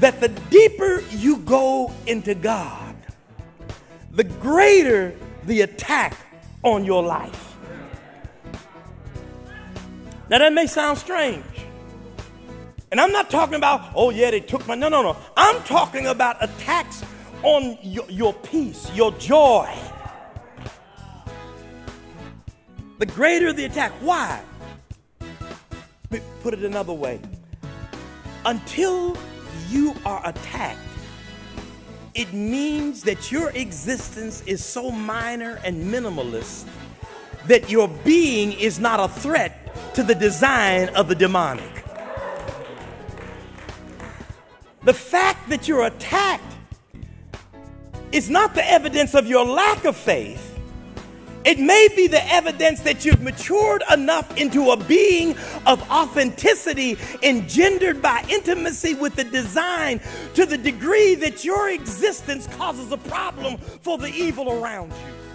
that the deeper you go into God, the greater the attack on your life. Now, that may sound strange. And I'm not talking about, oh, yeah, they took my. No, no, no. I'm talking about attacks on your, your peace, your joy. The greater the attack. Why? Put it another way. Until you are attacked, it means that your existence is so minor and minimalist that your being is not a threat to the design of the demonic. The fact that you're attacked is not the evidence of your lack of faith. It may be the evidence that you've matured enough into a being of authenticity engendered by intimacy with the design to the degree that your existence causes a problem for the evil around you.